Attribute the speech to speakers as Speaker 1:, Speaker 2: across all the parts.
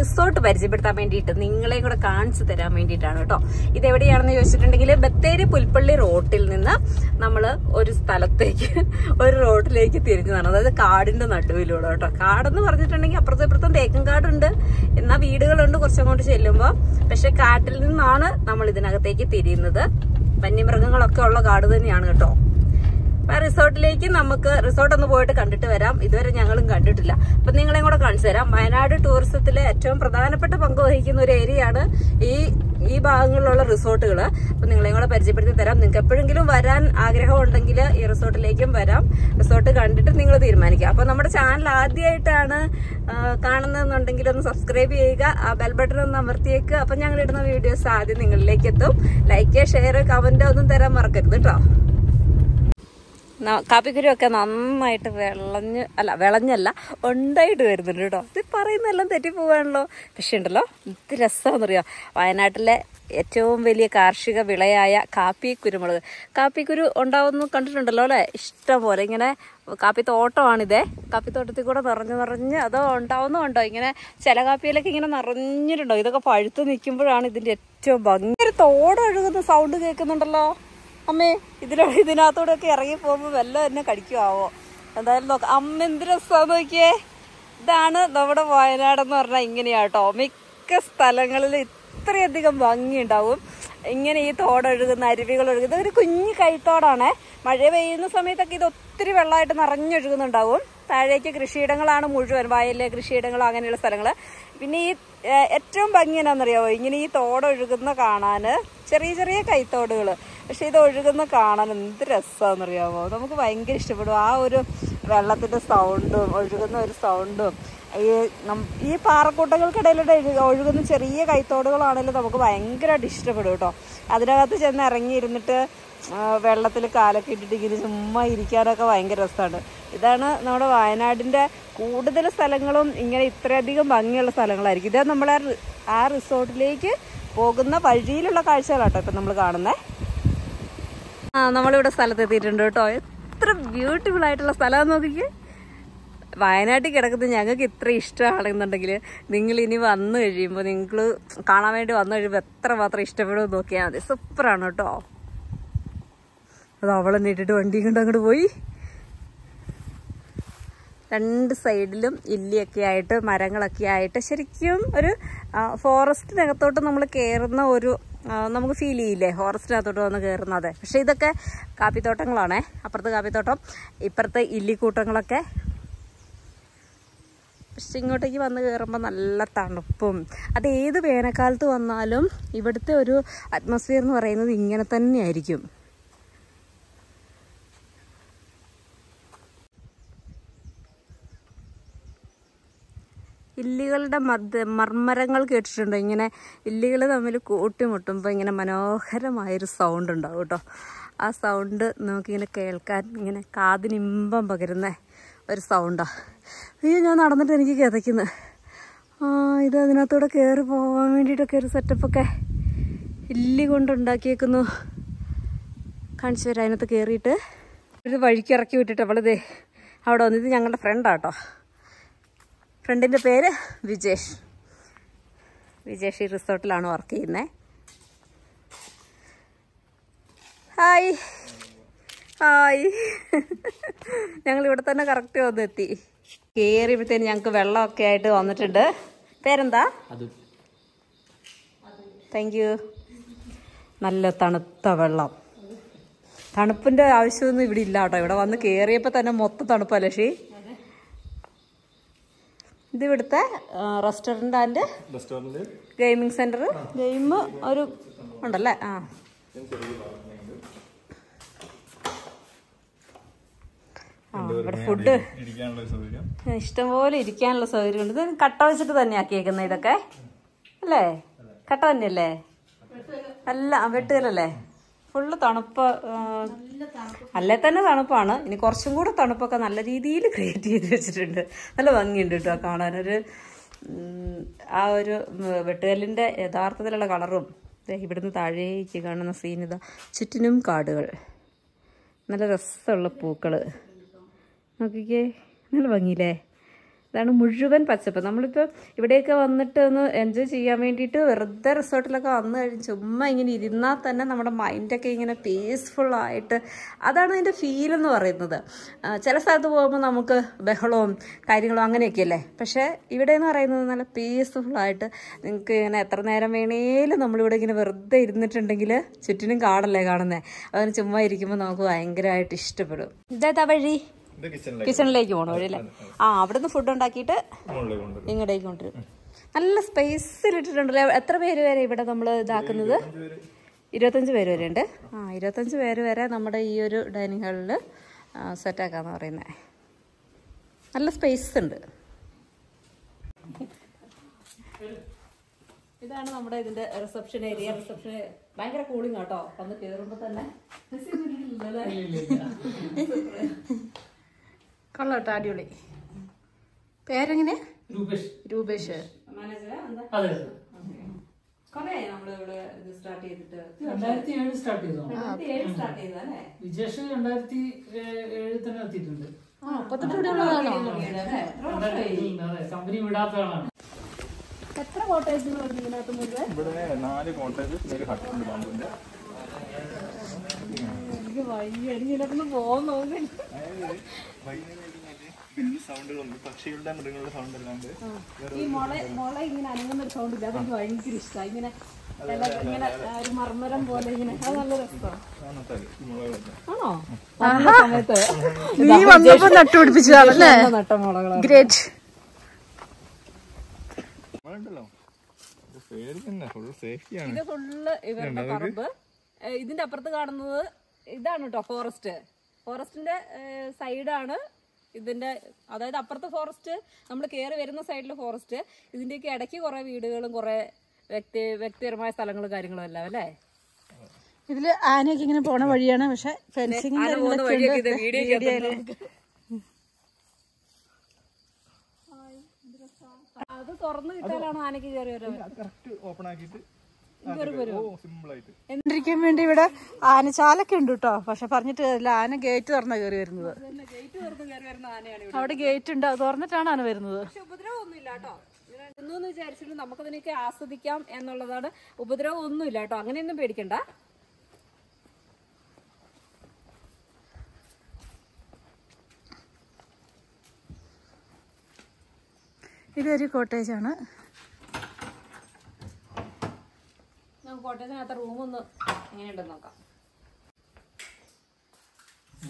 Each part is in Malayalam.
Speaker 1: റിസോർട്ട് പരിചയപ്പെടുത്താൻ വേണ്ടിയിട്ട് നിങ്ങളെ കൂടെ കാണിച്ചു തരാൻ വേണ്ടിയിട്ടാണ് കേട്ടോ. ഇത് എവിടെയാണെന്ന് ചോദിച്ചിട്ടുണ്ടെങ്കിൽ ബത്തേരി പുൽപ്പള്ളി റോട്ടിൽ നിന്ന് നമ്മൾ ഒരു സ്ഥലത്തേക്ക് ഒരു റോഡിലേക്ക് നടന്നു അതായത് കാടിന്റെ നടുവിലൂടെ കേട്ടോ. കാടെന്ന് പറഞ്ഞിട്ടുണ്ടെങ്കിൽ അപ്പുറത്തും ഇപ്പുറത്തും തേക്കും കാടുണ്ട്. എന്നാൽ വീടുകളുണ്ട് കുറച്ചങ്ങോട്ട് ചെല്ലുമ്പോൾ പക്ഷെ കാട്ടിൽ നിന്നാണ് നമ്മൾ ഇതിനകത്തേക്ക് തിരിയുന്നത്. വന്യമൃഗങ്ങളൊക്കെ ഉള്ള കാട് തന്നെയാണ് കേട്ടോ. അപ്പൊ റിസോർട്ടിലേക്ക് നമുക്ക് റിസോർട്ട് ഒന്ന് പോയിട്ട് കണ്ടിട്ട് വരാം. ഇതുവരെ ഞങ്ങളും കണ്ടിട്ടില്ല. അപ്പൊ നിങ്ങളെയും കൂടെ കാണിച്ചു തരാം. വയനാട് ടൂറിസത്തിലെ ഏറ്റവും പ്രധാനപ്പെട്ട പങ്ക് വഹിക്കുന്ന ഒരു ഏരിയയാണ് ഈ ഈ ഭാഗങ്ങളിലുള്ള റിസോർട്ടുകൾ അപ്പൊ നിങ്ങളെയും കൂടെ പരിചയപ്പെടുത്തി തരാം. നിങ്ങൾക്ക് എപ്പോഴെങ്കിലും വരാൻ ആഗ്രഹം ഉണ്ടെങ്കിൽ ഈ റിസോർട്ടിലേക്കും വരാം. റിസോർട്ട് കണ്ടിട്ട് നിങ്ങൾ തീരുമാനിക്കുക. അപ്പൊ നമ്മുടെ ചാനൽ ആദ്യമായിട്ടാണ് കാണുന്നതെന്നുണ്ടെങ്കിൽ ഒന്ന് സബ്സ്ക്രൈബ് ചെയ്യുക ആ ബെൽ ബട്ടൺ ഒന്ന് അമർത്തിയേക്ക്. അപ്പൊ ഞങ്ങൾ ഇടുന്ന വീഡിയോസ് ആദ്യം നിങ്ങളിലേക്ക് എത്തും. ലൈക്ക് ഷെയർ കമന്റ് ഒന്നും തരാൻ മറക്കരുത് കേട്ടോ. കാപ്പിക്കുരുവൊക്കെ നന്നായിട്ട് വിളഞ്ഞ് അല്ല വിളഞ്ഞല്ല ഉണ്ടായിട്ട് വരുന്നുണ്ട് കേട്ടോ. ഇത് പറയുന്നതെല്ലാം തെറ്റിപ്പോവാണല്ലോ. പക്ഷെ ഉണ്ടല്ലോ ഇത് രസമാണെന്നറിയോ വയനാട്ടിലെ ഏറ്റവും വലിയ കാർഷിക വിളയായ കാപ്പി കുരുമുളക് കാപ്പിക്കുരു ഉണ്ടാവുന്നു കണ്ടിട്ടുണ്ടല്ലോ അല്ലേ? ഇഷ്ടം പോലെ. ഇങ്ങനെ കാപ്പിത്തോട്ടമാണിതേ. കാപ്പിത്തോട്ടത്തിൽ കാപ്പി തോട്ടത്തിൽ കൂടെ നിറഞ്ഞു നിറഞ്ഞ് അത് ഉണ്ടാവുന്നുണ്ടോ ഇങ്ങനെ ചില കാപ്പിയിലൊക്കെ ഇങ്ങനെ നിറഞ്ഞിട്ടുണ്ടോ? ഇതൊക്കെ പഴുത്ത് നിൽക്കുമ്പോഴാണ് ഇതിന്റെ ഏറ്റവും ഭംഗി. ഒരു തോടൊഴുകുന്ന സൗണ്ട് കേൾക്കുന്നുണ്ടല്ലോ. അമ്മേ ഇതിലോ ഇതിനകത്തൂടെ ഒക്കെ ഇറങ്ങി പോകുമ്പോൾ വല്ലതും എന്നെ കടിക്കുമാവോ എന്തായാലും നോക്കാം അമ്മ എന്ത് രസമാ നോക്കിയേ. ഇതാണ് നമ്മുടെ വയനാട് എന്ന് പറഞ്ഞാൽ ഇങ്ങനെയാട്ടോ മിക്ക സ്ഥലങ്ങളിൽ ഇത്രയധികം ഭംഗിയുണ്ടാവും. ഇങ്ങനെ ഈ തോടൊഴുകുന്ന അരുവികൾ ഒഴുകുന്ന ഒരു കുഞ്ഞു കൈത്തോടാണേ. മഴ പെയ്യുന്ന സമയത്തൊക്കെ ഇത് ഒത്തിരി വെള്ളമായിട്ട് നിറഞ്ഞൊഴുകുന്നുണ്ടാവും. താഴേക്ക് കൃഷിയിടങ്ങളാണ് മുഴുവൻ വയലിലെ കൃഷിയിടങ്ങൾ അങ്ങനെയുള്ള സ്ഥലങ്ങൾ പിന്നെ ഈ ഏറ്റവും ഭംഗി എന്നാണെന്നറിയാമോ ഇങ്ങനെ ഈ തോടൊഴുകുന്ന കാണാന് ചെറിയ ചെറിയ കൈത്തോടുകൾ പക്ഷെ ഇത് ഒഴുകുന്ന കാണാൻ എന്ത് രസമാണെന്നറിയാമോ നമുക്ക് ഭയങ്കര ഇഷ്ടപ്പെടും. ആ ഒരു വെള്ളത്തിന്റെ സൗണ്ടും ഒഴുകുന്ന ഒരു സൗണ്ടും ഈ ഈ പാറക്കൂട്ടങ്ങൾക്കിടയിലൂടെ ഒഴുകുന്ന ചെറിയ കൈത്തോടുകളാണെങ്കിലും നമുക്ക് ഭയങ്കരമായിട്ട് ഇഷ്ടപ്പെടും കേട്ടോ. അതിനകത്ത് ചെന്ന് ഇറങ്ങിയിരുന്നിട്ട് വെള്ളത്തിൽ കാലൊക്കെ ഇട്ടിട്ട് ഇങ്ങനെ ചുമ്മാ ഇരിക്കാനൊക്കെ ഭയങ്കര രസമാണ് ഇതാണ് നമ്മുടെ വയനാടിന്റെ കൂടുതൽ സ്ഥലങ്ങളും ഇങ്ങനെ ഇത്രയധികം ഭംഗിയുള്ള സ്ഥലങ്ങളായിരിക്കും. ഇത് നമ്മൾ ആ റിസോർട്ടിലേക്ക് പോകുന്ന വഴിയിലുള്ള കാഴ്ചകളാട്ടോ ഇപ്പം നമ്മൾ കാണുന്നത് ആ നമ്മളിവിടെ സ്ഥലത്തെത്തിയിട്ടുണ്ട് കേട്ടോ. എത്ര ബ്യൂട്ടിഫുൾ ആയിട്ടുള്ള സ്ഥലം നോക്കിക്കേ. വയനാട്ടിൽ കിടക്കുന്നത് ഞങ്ങൾക്ക് ഇത്ര ഇഷ്ടമാണെന്നുണ്ടെങ്കിൽ നിങ്ങൾ ഇനി വന്നു കഴിയുമ്പോൾ നിങ്ങൾ കാണാൻ വേണ്ടി വന്നു കഴിയുമ്പോൾ എത്ര മാത്രം ഇഷ്ടപ്പെടുമെന്ന് നോക്കിയാൽ മതി. സൂപ്പറാണ് കേട്ടോ. അത് അവളെ നീട്ടിട്ട് വണ്ടി കൊണ്ട് അങ്ങോട്ട് പോയി. രണ്ട് സൈഡിലും ഇല്ലിയൊക്കെ ആയിട്ട് മരങ്ങളൊക്കെ ആയിട്ട് ശരിക്കും ഒരു ഫോറസ്റ്റിനകത്തോട്ട് നമ്മൾ കയറുന്ന ഒരു നമുക്ക് ഫീൽ ചെയ്യില്ലേ? ഫോറസ്റ്റിനകത്തോട്ട് വന്ന് കയറുന്നത് പക്ഷേ ഇതൊക്കെ കാപ്പിത്തോട്ടങ്ങളാണ്. അപ്പുറത്ത് കാപ്പിത്തോട്ടം ഇപ്പുറത്തെ ഇല്ലിക്കൂട്ടങ്ങളൊക്കെ. പക്ഷെ ഇങ്ങോട്ടേക്ക് വന്ന് കയറുമ്പോൾ നല്ല തണുപ്പും. അത് ഏത് വേനൽക്കാലത്ത് വന്നാലും ഇവിടുത്തെ ഒരു അറ്റ്മോസ്ഫിയർ എന്ന് പറയുന്നത് ഇങ്ങനെ തന്നെയായിരിക്കും. ഇല്ലികളുടെ മർദ്ദ മർമ്മരങ്ങൾ കേട്ടിട്ടുണ്ട്. ഇങ്ങനെ ഇല്ലികൾ തമ്മിൽ കൂട്ടിമുട്ടുമ്പോൾ ഇങ്ങനെ മനോഹരമായൊരു സൗണ്ട് ഉണ്ടാവും കേട്ടോ ആ സൗണ്ട് നമുക്കിങ്ങനെ കേൾക്കാൻ ഇങ്ങനെ കാതിനിമ്പം പകരുന്ന ഒരു സൗണ്ടാണ് അയ്യോ ഞാൻ നടന്നിട്ട് എനിക്ക് കിതയ്ക്കുന്നത് ആ ഇത് അതിനകത്തൂടെ കയറി പോകാൻ വേണ്ടിയിട്ടൊക്കെ ഒരു സെറ്റപ്പൊക്കെ ഇല്ലി കൊണ്ടുണ്ടാക്കിയേക്കുന്നു. കാണിച്ചു തരാം അതിനകത്ത് കയറിയിട്ട് ഒരു വഴിക്ക് ഇറക്കി വിട്ടിട്ട് അവളിതേ അവിടെ വന്നിത് ഞങ്ങളുടെ ഫ്രണ്ടാട്ടോ ഫ്രണ്ടിന്റെ പേര് വിജേഷ്. വിജേഷ് ഈ റിസോർട്ടിലാണ് വർക്ക് ചെയ്യുന്നത് ഹായ് ഹായ് ഞങ്ങൾ ഇവിടെ തന്നെ കറക്റ്റ് വന്നെത്തി കയറിയപ്പോഴത്തേന് ഞങ്ങൾക്ക് വെള്ളമൊക്കെ ആയിട്ട് വന്നിട്ടുണ്ട്. പേരെന്താ? താങ്ക് യു നല്ല തണുത്ത വെള്ളം. തണുപ്പിന്റെ ആവശ്യമൊന്നും ഇവിടെ ഇല്ല കേട്ടോ. ഇവിടെ വന്ന് കയറിയപ്പോൾ തന്നെ മൊത്തം തണുപ്പല്ലേ ഷീ ഇത് ഇവിടുത്തെ restaurant and gaming center game ഒരു ഉണ്ടല്ലേ? ആ. ഇവിടെ ഫുഡ് ഇഷ്ടംപോലെ ഇരിക്കാനുള്ള സൗകര്യമുണ്ട്. ഇത് കട്ട വെച്ചിട്ട് തന്നെ ആക്കിയേക്കുന്നത് ഇതൊക്കെ? അല്ലേ? കട്ട തന്നെയല്ലേ? അല്ല വെട്ടുകലല്ലേ? ഫുള്ള് തണുപ്പ് അല്ലേ തന്നെ തണുപ്പാണ്. ഇനി കുറച്ചും കൂടെ തണുപ്പൊക്കെ നല്ല രീതിയിൽ ക്രിയേറ്റ് ചെയ്ത് വെച്ചിട്ടുണ്ട്. നല്ല ഭംഗിയുണ്ട് കേട്ടോ കാണാനൊരു ഒരു ആ ഒരു വെട്ടുകല്ലിന്റെ യഥാർത്ഥത്തിലുള്ള കളറും. ഇവിടുന്ന് താഴേക്ക് കാണുന്ന സീൻ ഇതാ. ചുറ്റിനും കാടുകൾ. നല്ല രസമുള്ള പൂക്കൾ നോക്കിക്കേ. നല്ല ഭംഗിയില്ലേ? ഇതാണ് മുഴുവൻ പച്ചപ്പ്. നമ്മളിപ്പോൾ ഇവിടെയൊക്കെ വന്നിട്ട് ഒന്ന് എൻജോയ് ചെയ്യാൻ വേണ്ടിയിട്ട് വെറുതെ റിസോർട്ടിലൊക്കെ വന്നു കഴിഞ്ഞ് ചുമ്മാ ഇങ്ങനെ ഇരുന്നാൽ തന്നെ നമ്മുടെ മൈൻഡൊക്കെ ഇങ്ങനെ പീസ്ഫുള്ളായിട്ട് അതാണ് അതിന്റെ ഫീൽ എന്ന് പറയുന്നത്. ചില സ്ഥലത്ത് പോകുമ്പോൾ നമുക്ക് ബഹളവും കാര്യങ്ങളും അങ്ങനെയൊക്കെയല്ലേ പക്ഷേ ഇവിടെ എന്ന് പറയുന്നത് നല്ല പീസ്ഫുള്ളായിട്ട് നിങ്ങൾക്ക് ഇങ്ങനെ എത്ര നേരം വേണേലും നമ്മളിവിടെ ഇങ്ങനെ വെറുതെ ഇരുന്നിട്ടുണ്ടെങ്കിൽ ചുറ്റിനും കാടല്ലേ കാണുന്നത് അതിന് ചുമ്മാ ഇരിക്കുമ്പോൾ നമുക്ക് ഭയങ്കരമായിട്ട് ഇഷ്ടപ്പെടും. ഇതേതാ വഴി?
Speaker 2: കിച്ചണിലേക്ക്
Speaker 1: പോകണം വഴി അല്ലേ? ആ അവിടുന്ന് ഫുഡ് ഉണ്ടാക്കിയിട്ട്
Speaker 2: കൊണ്ടുവരും.
Speaker 1: ഇങ്ങോട്ടേക്ക് കൊണ്ടുവരും. നല്ല സ്പേസിലിട്ടിട്ടുണ്ടല്ലോ എത്ര പേര് വരെ ഇവിടെ നമ്മൾ ഇതാക്കുന്നത്? ഇരുപത്തഞ്ച് പേര് വരെ ഉണ്ട്. ആ ഇരുപത്തഞ്ച് പേര് വരെ നമ്മുടെ ഈ ഒരു ഡൈനിങ് ഹാളിൽ സെറ്റാക്കാന്ന് പറയുന്നത് നല്ല സ്പേസ് ഉണ്ട്. ഇതാണ് നമ്മുടെ ഇതിന്റെ റിസപ്ഷൻ ഏരിയ റിസപ്ഷൻ ഭയങ്കര കൂളിംഗ് കേട്ടോ. വന്ന് കയറുമ്പോ തന്നെ.
Speaker 3: കൊള്ളാട്ടോ അടിപൊളി. പേരെങ്ങനെ?
Speaker 4: രൂപേഷ്.
Speaker 1: ചെയ്തിട്ട്.
Speaker 4: രണ്ടായിരത്തി ഏഴ് വിജേഷ് തന്നെ എത്തിയിട്ടുണ്ട്. കമ്പനി വിടാത്ത ആളാണ്.
Speaker 1: എത്ര കോട്ടേജ് ഇതിനകത്ത് മുഴുവൻ?
Speaker 2: ഇവിടെ നാല് കോട്ടേജ് ഒരു ഹട്ടുണ്ട്
Speaker 1: എനിക്ക് വയ്യ എനിക്ക് ഇതിനകത്ത് പോകാൻ നോക്കില്ല
Speaker 2: സൗണ്ടുകളുണ്ട് പക്ഷികളുടെ മൃഗങ്ങളുടെ സൗണ്ട് അല്ലാണ്ട്
Speaker 1: ഈ മുള മുള ഇങ്ങനെ അനങ്ങുന്ന ഒരു സൗണ്ട് ഇല്ല. അതെനിക്ക് ഭയങ്കര ഇഷ്ടമാണ് ഇങ്ങനെ ഒരു മർമ്മരം പോലെ ഇങ്ങനെ. അത് നല്ല രസമാണ് ആണോ? വന്ന സമയത്ത്
Speaker 3: നീ വന്നപ്പോ നട്ടുപിടിപ്പിച്ചതാണല്ലേ
Speaker 1: നട്ട മുളകളാണ്
Speaker 3: ഗ്രേറ്റ്
Speaker 2: തന്നെ. ഫുൾ സേഫ്റ്റിയാണ്
Speaker 1: ഇത് ഫുള്ള് ഇവരുടെ പറമ്പ്. ഇതിന്റെ അപ്പുറത്ത് കാണുന്നത് ഇതാണ് കേട്ടോ ഫോറസ്റ്റ് ഫോറസ്റ്റിന്റെ സൈഡാണ് ഇതിന്റെ അതായത് അപ്പുറത്ത് ഫോറസ്റ്റ് നമ്മൾ കയറി വരുന്ന സൈഡിൽ ഫോറസ്റ്റ് ഇതിന്റെയൊക്കെ ഇടയ്ക്ക് കുറെ വീടുകളും കുറെ വ്യക്തി വ്യക്തിപരമായ സ്ഥലങ്ങളും കാര്യങ്ങളും എല്ലാം അല്ലേ?
Speaker 3: ഇതിൽ ആനയൊക്കെ ഇങ്ങനെ പോണ വഴിയാണ് പക്ഷെ ഫെൻസിങ്
Speaker 1: ആന പോകുന്ന വഴിയൊക്കെ ഇത് വീഡിയോ അത് തുറന്നു കിട്ടാനാണോ ആനയ്ക്ക് കയറി വരാൻ
Speaker 2: കറക്റ്റ് ഓ സിമ്പിൾ ആയിട്ട്
Speaker 3: ഇരിക്കാൻ വേണ്ടി ഇവിടെ ആനച്ചാലൊക്കെ ഉണ്ട് കേട്ടോ പക്ഷെ പറഞ്ഞിട്ട് കാര്യമില്ല ആന ഗേറ്റ് തുറന്ന കയറി വരുന്നത്.
Speaker 1: ഗേറ്റ് തുറന്ന് കയറി വരുന്ന ആനയാണ്
Speaker 3: അവിടെ ഗേറ്റ് ഉണ്ട് അത് തുറന്നിട്ടാണ് ആന വരുന്നത്.
Speaker 1: ഉപദ്രവമൊന്നുമില്ല കേട്ടോ എന്ന് വിചാരിച്ചിട്ട് നമുക്കതിനൊക്കെ ആസ്വദിക്കാം എന്നുള്ളതാണ്. ഉപദ്രവം ഒന്നുമില്ല കേട്ടോ അങ്ങനെയൊന്നും പേടിക്കണ്ട.
Speaker 3: ഇതൊരു കോട്ടേജ് ആണ്
Speaker 1: നമുക്ക് കോട്ടയത്തിനകത്ത് റൂമൊന്ന് എങ്ങനെയുണ്ടെന്ന് നോക്കാം.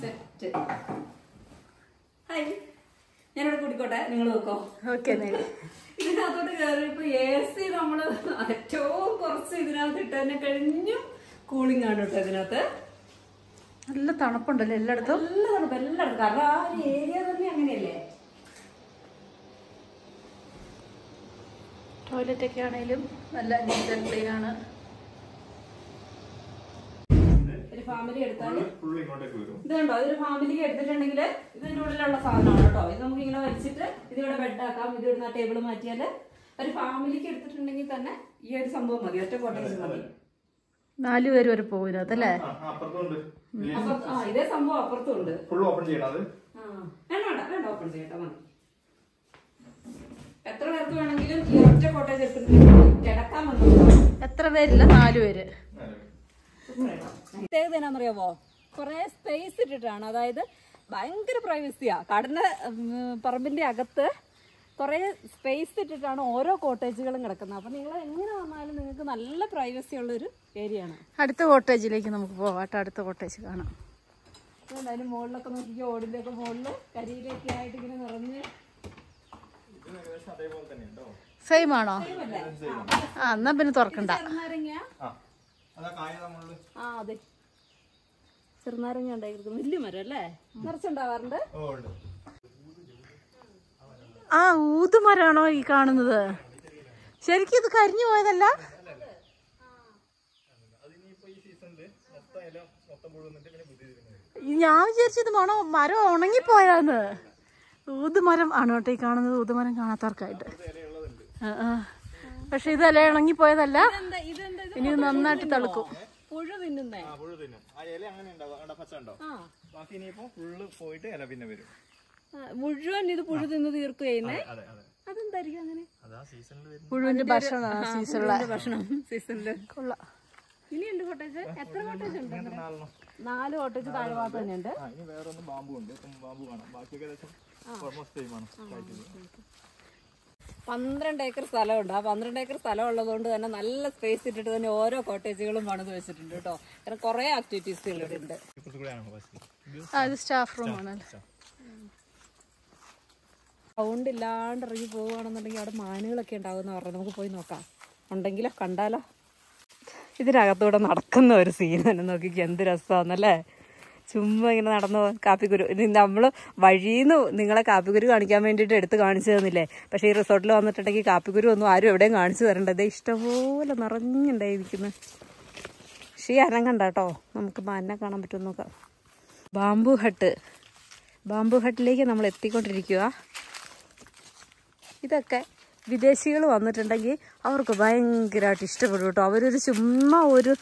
Speaker 1: സെറ്റ് ഹായ് ഞാനിവിടെ കൂടിക്കോട്ടെ. നിങ്ങൾ നോക്കോ.
Speaker 3: ഓക്കെ
Speaker 1: ഇതിനകത്തോട്ട് കയറിയപ്പോ എ സി നമ്മൾ ഏറ്റവും കുറച്ച് ഇതിനകത്ത് ഇട്ടതിനെ കഴിഞ്ഞും കൂളിംഗ് ആണ് കേട്ടോ ഇതിനകത്ത്.
Speaker 3: നല്ല തണുപ്പുണ്ടല്ലോ എല്ലായിടത്തും?
Speaker 1: നല്ല തണുപ്പ് എല്ലായിടത്തും. കാരണം ആ ഒരു ഏരിയ തന്നെ അങ്ങനെയല്ലേ?
Speaker 3: ടോയ്ലറ്റ് ഒക്കെ ആണെങ്കിലും നല്ല നീറ്റ് ആൻഡ് ക്ലീൻ ആണ്
Speaker 1: ഒരു ഫാമിലി എടുത്താൽ
Speaker 2: ഫുൾ ഇങ്ങോട്ടേക്ക് വരും.
Speaker 1: ഇത് കണ്ടോ? ഇതൊരു ഫാമിലിക്ക് എടുത്തിട്ടുണ്ടെങ്കിൽ ഇതിന്റെ ഉള്ളിലുള്ള സാധനമാണ് കേട്ടോ. ഇത് നമുക്ക് ഇങ്ങനെ വലിച്ചിട്ട് ഇതിവിടെ ബെഡ് ആക്കാം. ഇത് ഇടുന്ന ടേബിൾ മാറ്റിയാൽ ഒരു ഫാമിലിക്ക് എടുത്തിട്ടുണ്ടെങ്കിൽ തന്നെ ഈ ഒരു സംഭവം മതി. ഒറ്റ കോട്ടേജ് മതി.
Speaker 3: നാല് പേര് വരെ പോകും
Speaker 2: അതല്ലേ? അപ്പുറത്തുണ്ട്.
Speaker 1: ഇതേ സംഭവം അപ്പുറത്തും ഉണ്ട്
Speaker 2: ഫുൾ ഓപ്പൺ ചെയ്യണം
Speaker 1: ആ വേണ്ട വേണ്ട ഓപ്പൺ ചെയ്യട്ടോ മതി എത്ര പേർക്ക് വേണമെങ്കിലും ഈ ഒറ്റ കോട്ടേജ് എടുത്തിട്ടുണ്ടെങ്കിൽ കിടക്കാൻ വന്നു.
Speaker 3: എത്ര പേരില്ല? നാല് പേര്.
Speaker 1: പ്രത്യേകത എന്നാന്നറിയാമോ കുറെ സ്പേസ് ഇട്ടിട്ടാണ്. അതായത് ഭയങ്കര പ്രൈവസിയാ കാടിന്റെ ഉം, പറമ്പിന്റെ അകത്ത് കുറേ സ്പേസ് ഇട്ടിട്ടാണ് ഓരോ കോട്ടേജുകളും കിടക്കുന്നത്. അപ്പൊ നിങ്ങൾ എങ്ങനെ വന്നാലും നിങ്ങൾക്ക് നല്ല പ്രൈവസി ഉള്ള ഒരു ഏരിയ ആണ്.
Speaker 3: അടുത്ത കോട്ടേജിലേക്ക് നമുക്ക് പോവാട്ടോ അടുത്ത കോട്ടേജ് കാണാം.
Speaker 1: എന്തായാലും അതിന് മുകളിലൊക്കെ നോക്കി ഓടിന്റെ മുകളിൽ കരിയിലൊക്കെ ആയിട്ട് ഇങ്ങനെ നിറഞ്ഞ്.
Speaker 3: സെയിം ആണോ? ആ എന്നാ പിന്നെ തുറക്കണ്ട.
Speaker 2: ആ അതാ.
Speaker 1: ചെറുനാരങ്ങ ഉണ്ടായിരിക്കും വലിയ മരം അല്ലേ? നിറച്ചുണ്ടാവാറുണ്ട്?
Speaker 3: ആ ഊതുമരാണോ ഈ കാണുന്നത്? ശരിക്കും ഇത് കരിഞ്ഞു പോയതല്ല? ഞാൻ വിചാരിച്ചത് മണോ മരം ഉണങ്ങിപ്പോയാന്ന്. ഊതുമരം ആണ് കേട്ടോ ഈ കാണുന്നത്. ഊതുമരം കാണാത്തവർക്കായിട്ട്. പക്ഷെ ഇത് ഇല ഉണങ്ങിപ്പോയതല്ല? ഇനി നന്നായിട്ട് തളുക്കും.
Speaker 1: പുഴു തിന്നുന്നേ?
Speaker 2: ആ പുഴു തിന്നും. ആ ഇല അങ്ങനെ ഉണ്ടാവും പച്ച ഉണ്ടോ? ബാക്കി ഇനിയിപ്പോ ഫുള്ള് പോയിട്ട് ഇല പിന്നെ വരും.
Speaker 1: മുഴുവൻ ഇത് പുഴു തിന്ന് തീർക്കുകയെന്നേ
Speaker 2: അതെ അതെ
Speaker 1: അതെന്തായിരിക്കും അങ്ങനെ?
Speaker 2: അതാ സീസണിൽ വരുന്ന
Speaker 3: പുഴുവിന്റെ ഭക്ഷണം സീസണിലെ
Speaker 1: ഭക്ഷണം സീസണിൽ
Speaker 3: കൊള്ളാം.
Speaker 1: ഉണ്ട് കോട്ടേജ് എത്ര കോട്ടേജ് ഉണ്ട് നാല് കോട്ടേജ് താഴെ ഭാഗത്ത് തന്നെ ഉണ്ട്
Speaker 2: ആ ഇനി വേറെ ബാമ്പു ഉണ്ട് ബാമ്പു കാണാം. ബാക്കിയൊക്കെ ഏകദേശം ഓൾമോസ്റ്റ് സെയിം ആണ്.
Speaker 1: പന്ത്രണ്ട് ഏക്കർ സ്ഥലമുണ്ട്. ആ പന്ത്രണ്ട് ഏക്കർ സ്ഥലം ഉള്ളതുകൊണ്ട് തന്നെ നല്ല സ്പേസ് ഇട്ടിട്ട് തന്നെ ഓരോ കോട്ടേജുകളും പണിത് വെച്ചിട്ടുണ്ട് കേട്ടോ. കാരണം കുറെ ആക്ടിവിറ്റീസ് ഇവിടെ ഉണ്ട്.
Speaker 3: സ്റ്റാഫ് റൂം ആണല്ലേ?
Speaker 1: സൗണ്ട് ഇല്ലാണ്ട് ഇറങ്ങി പോവുകയാണെന്നുണ്ടെങ്കിൽ അവിടെ മാനുകളൊക്കെ ഉണ്ടാകുമെന്ന് പറഞ്ഞു നമുക്ക് പോയി നോക്കാം. ഉണ്ടെങ്കിലോ കണ്ടാലോ. ഇതിനകത്തൂടെ നടക്കുന്ന ഒരു സീൻ തന്നെ. നോക്കിക്ക് എന്ത് രസമാണെന്നല്ലേ ചുമ്മാ ഇങ്ങനെ നടന്നു കാപ്പിക്കുരു. നമ്മൾ വഴിയിൽ നിങ്ങളെ കാപ്പിക്കുരു കാണിക്കാൻ വേണ്ടിയിട്ട് എടുത്ത് കാണിച്ചു തന്നില്ലേ? പക്ഷേ ഈ റിസോർട്ടിൽ വന്നിട്ടുണ്ടെങ്കിൽ കാപ്പിക്കുരു ഒന്നും ആരും എവിടെയും കാണിച്ചു തരണ്ടത് ഇഷ്ടംപോലെ നിറഞ്ഞുണ്ടായിരിക്കുന്നു. പക്ഷേ ഈ കേട്ടോ. നമുക്ക് മാനിനെ കാണാൻ പറ്റും നോക്കാം. Bamboo hut. ബാംബു ഹട്ടിലേക്ക് നമ്മൾ എത്തിക്കൊണ്ടിരിക്കുക ഇതൊക്കെ വിദേശികൾ വന്നിട്ടുണ്ടെങ്കിൽ അവർക്ക് ഭയങ്കരമായിട്ട് ഇഷ്ടപ്പെടും കേട്ടോ. അവരൊരു ചുമ്മാ ഒരു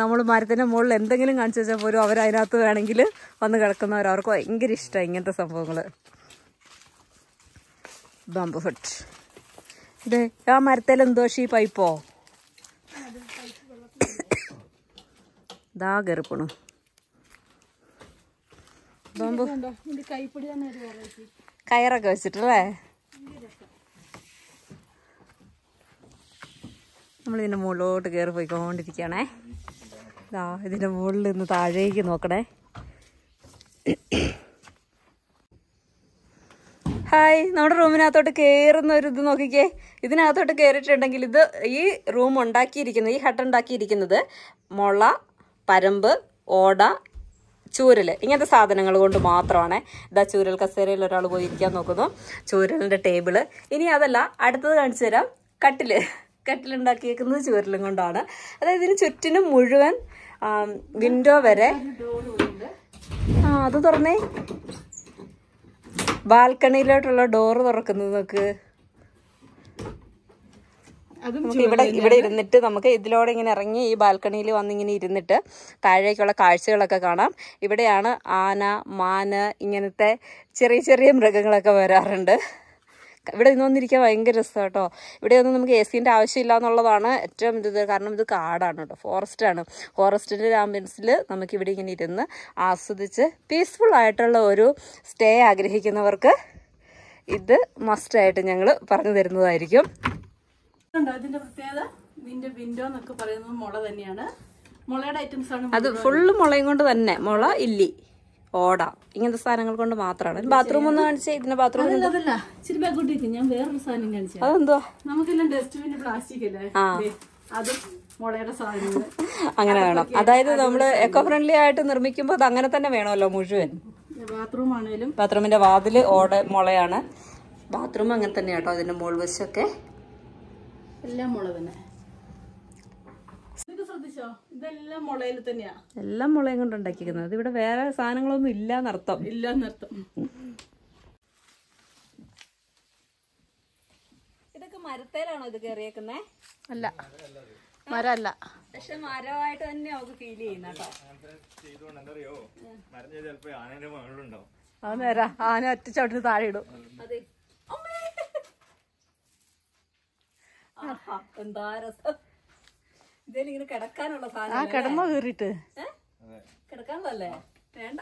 Speaker 1: നമ്മൾ മരത്തിന്റെ മുകളിൽ എന്തെങ്കിലും കാണിച്ചു വെച്ചാൽ പോലും അവരതിനകത്ത് വേണമെങ്കിൽ വന്ന് കിടക്കുന്നവർ അവർക്ക് ഭയങ്കര ഇഷ്ടമാണ് ഇങ്ങനത്തെ സംഭവങ്ങൾ ബാമ്പു ഹട്ട് ഇത് ആ മരത്തിൽ എന്തോ ഷീ പൈപ്പോ? ദാ കയറിപ്പോണു ബാമ്പു കയറൊക്കെ വെച്ചിട്ടല്ലേ? നമ്മളിതിന്റെ മുകളിലോട്ട് കയറി പോയിക്കൊണ്ടിരിക്കുകയാണേ. ഇതാ ഇതിന്റെ മുകളിൽ നിന്ന് താഴേക്ക് നോക്കണേ. ഹായ് നമ്മുടെ റൂമിനകത്തോട്ട് കയറുന്ന ഒരു ഇത് നോക്കിക്കേ. ഇതിനകത്തോട്ട് കയറിയിട്ടുണ്ടെങ്കിൽ ഇത് ഈ റൂം ഉണ്ടാക്കിയിരിക്കുന്നത് ഈ ഹട്ട് ഉണ്ടാക്കിയിരിക്കുന്നത് മുള പരമ്പ് ഓട ചൂരൽ ഇങ്ങനത്തെ സാധനങ്ങൾ കൊണ്ട് മാത്രമാണ്. ഇതാ ചൂരൽ കസേരയിൽ ഒരാൾ പോയി ഇരിക്കാൻ നോക്കുന്നു. ചൂരലിന്റെ ടേബിൾ. ഇനി അതല്ല അടുത്തത് കാണിച്ചു തരാം കട്ടിൽ. കട്ടിലുണ്ടാക്കിയേക്കുന്നത് ചുവരിലും കൊണ്ടാണ്. അതായത് ഇതിന് ചുറ്റിനും മുഴുവൻ വിൻഡോ വരെ. ആ അത് തുറന്നേ. ബാൽക്കണിയിലോട്ടുള്ള ഡോറ് തുറക്കുന്നത് നോക്ക് നമുക്ക് ഇവിടെ ഇവിടെ ഇരുന്നിട്ട് നമുക്ക് ഇതിലൂടെ ഇങ്ങനെ ഇറങ്ങി ഈ ബാൽക്കണിയിൽ വന്നിങ്ങനെ ഇരുന്നിട്ട് താഴേക്കുള്ള കാഴ്ചകളൊക്കെ കാണാം. ഇവിടെയാണ് ആന മാന് ഇങ്ങനത്തെ ചെറിയ ചെറിയ മൃഗങ്ങളൊക്കെ വരാറുണ്ട്. ഇവിടെ നിന്ന് വന്നിരിക്കാൻ ഭയങ്കര രസം കേട്ടോ ഇവിടെ ഒന്നും നമുക്ക് എ സിന്റെ ആവശ്യമില്ല എന്നുള്ളതാണ് ഏറ്റവും ഇത്. കാരണം ഇത് കാടാണ് കേട്ടോ. ഫോറസ്റ്റാണ് ഫോറസ്റ്റിന്റെ ആംബിയൻസിൽ നമുക്ക് ഇവിടെ ഇങ്ങനെ ഇരുന്ന് ആസ്വദിച്ച് പീസ്ഫുൾ ആയിട്ടുള്ള ഒരു സ്റ്റേ ആഗ്രഹിക്കുന്നവർക്ക് ഇത് മസ്റ്റായിട്ട് ഞങ്ങൾ പറഞ്ഞു തരുന്നതായിരിക്കും.
Speaker 3: പ്രത്യേകത ഇതിന്റെ വിൻഡോ എന്നൊക്കെ പറയുന്നത് മുള തന്നെയാണ്. മുളയുടെ ഐറ്റംസ് ആണ്
Speaker 1: അത് ഫുള്ള് മുളയും കൊണ്ട് തന്നെ. മുള ഇല്ലി. ഓട. ഇങ്ങനത്തെ സാധനങ്ങൾ കൊണ്ട് മാത്രമാണ് ബാത്റൂം ഒന്ന് കാണിച്ചേ ഇതിന്റെ ബാത്റൂം
Speaker 3: ഞാൻ വേറൊരു സാധനം കാണിച്ചു
Speaker 1: അതെന്തുവാ
Speaker 3: നമുക്കെല്ലാം ഡസ്റ്റ്ബിന് പ്ലാസ്റ്റിക് അല്ലേ? ആ. അതും
Speaker 1: അങ്ങനെ വേണം. അതായത് നമ്മൾ എക്കോ ഫ്രണ്ട്ലി ആയിട്ട് നിർമ്മിക്കുമ്പോൾ അത് അങ്ങനെ തന്നെ വേണമല്ലോ മുഴുവൻ.
Speaker 3: ബാത്റൂം ആണെങ്കിലും
Speaker 1: ബാത്റൂമിന്റെ വാതിൽ ഓട മുളയാണ്. ബാത്റൂം അങ്ങനെ തന്നെ കേട്ടോ അതിന്റെ മുൾവശമൊക്കെ
Speaker 3: എല്ലാം മുള തന്നെ. ഇതെല്ലാം മുളയിൽ തന്നെയാ.
Speaker 1: എല്ലാം മുളയും കൊണ്ട് ഉണ്ടാക്കിയിരിക്കുന്നത് ഇവിടെ വേറെ സാധനങ്ങളൊന്നും ഇല്ല എന്നർത്ഥം
Speaker 3: ഇല്ല
Speaker 1: ഇതൊക്കെ മരത്തേലാണോ ഇത് കയറിയേക്കുന്നേ?
Speaker 3: അല്ല. മരല്ല
Speaker 1: പക്ഷെ മരമായിട്ട് തന്നെ നമുക്ക് ഫീൽ ചെയ്യുന്ന കേട്ടോ.
Speaker 2: ചെയ്തുകൊണ്ട് എന്താ അറിയോ മരം ചെയ്ത് ആനയുടെ മകളുണ്ടാവും
Speaker 3: അത് നേരാ ആന ഒറ്റ ചവിട്ടിന് താഴെ ഇടും.
Speaker 1: അതെ. എന്താ രസം. ഇതേലും ഇങ്ങനെ കിടക്കാനുള്ള
Speaker 3: ആ
Speaker 1: സാധനം
Speaker 3: കിടന്നോ കീറിയിട്ട്.
Speaker 2: അതെ.
Speaker 1: കിടക്കാനുള്ളതല്ലേ? വേണ്ട.